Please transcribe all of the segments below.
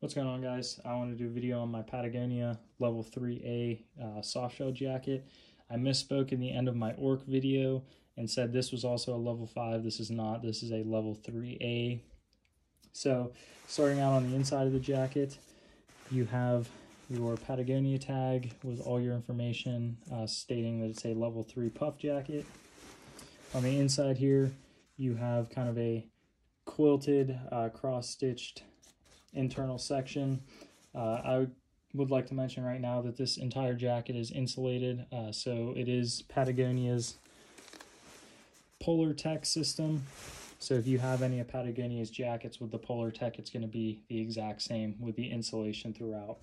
What's going on guys? I want to do a video on my Patagonia level 3A uh, soft shell jacket. I misspoke in the end of my orc video and said this was also a level 5. This is not. This is a level 3A. So starting out on the inside of the jacket, you have your Patagonia tag with all your information uh, stating that it's a level 3 puff jacket. On the inside here, you have kind of a quilted, uh, cross-stitched internal section. Uh, I would like to mention right now that this entire jacket is insulated, uh, so it is Patagonia's Polartec system. So if you have any of Patagonia's jackets with the Polartec, it's going to be the exact same with the insulation throughout.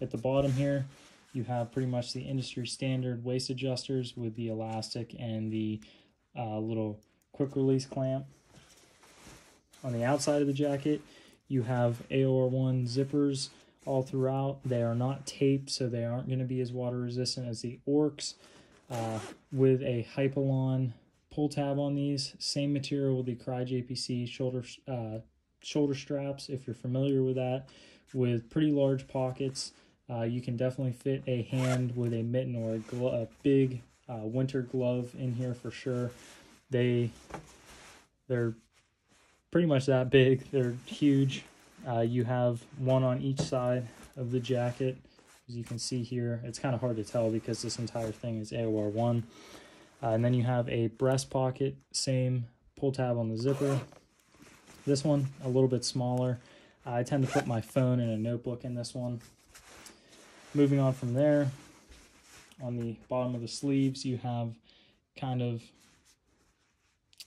At the bottom here, you have pretty much the industry standard waist adjusters with the elastic and the uh, little quick release clamp. On the outside of the jacket, you have AOR1 zippers all throughout. They are not taped, so they aren't going to be as water resistant as the Orcs. Uh, with a Hypalon pull tab on these, same material with the Crye JPC shoulder uh, shoulder straps. If you're familiar with that, with pretty large pockets, uh, you can definitely fit a hand with a mitten or a, a big uh, winter glove in here for sure. They they're pretty much that big. They're huge. Uh, you have one on each side of the jacket. As you can see here, it's kind of hard to tell because this entire thing is AOR 1. Uh, and then you have a breast pocket, same pull tab on the zipper. This one, a little bit smaller. I tend to put my phone and a notebook in this one. Moving on from there, on the bottom of the sleeves, you have kind of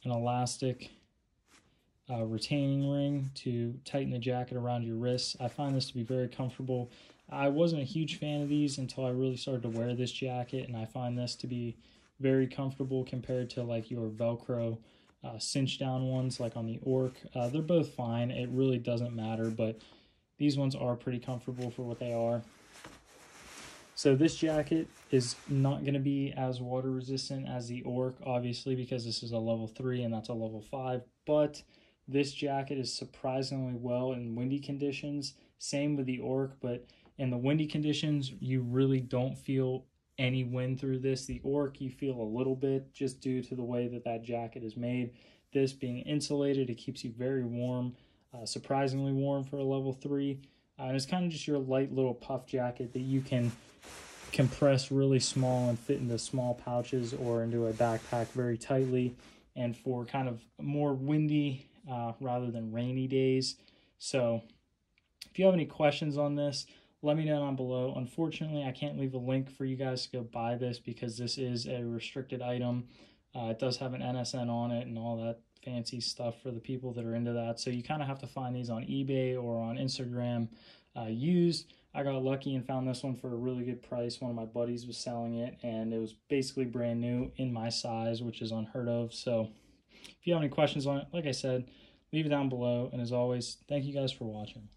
an elastic uh, retaining ring to tighten the jacket around your wrists. I find this to be very comfortable. I wasn't a huge fan of these until I really started to wear this jacket, and I find this to be very comfortable compared to like your Velcro uh, cinch down ones like on the Orc. Uh, they're both fine. It really doesn't matter, but these ones are pretty comfortable for what they are. So this jacket is not going to be as water resistant as the Orc, obviously, because this is a level 3 and that's a level 5, but this jacket is surprisingly well in windy conditions. Same with the Orc, but in the windy conditions, you really don't feel any wind through this. The Orc, you feel a little bit just due to the way that that jacket is made. This being insulated, it keeps you very warm, uh, surprisingly warm for a level 3. Uh, and it's kind of just your light little puff jacket that you can compress really small and fit into small pouches or into a backpack very tightly. And for kind of more windy uh, rather than rainy days. So if you have any questions on this, let me know down below. Unfortunately, I can't leave a link for you guys to go buy this because this is a restricted item. Uh, it does have an NSN on it and all that fancy stuff for the people that are into that. So you kind of have to find these on eBay or on Instagram uh, used. I got lucky and found this one for a really good price. One of my buddies was selling it and it was basically brand new in my size, which is unheard of. So if you have any questions on it, like I said, leave it down below. And as always, thank you guys for watching.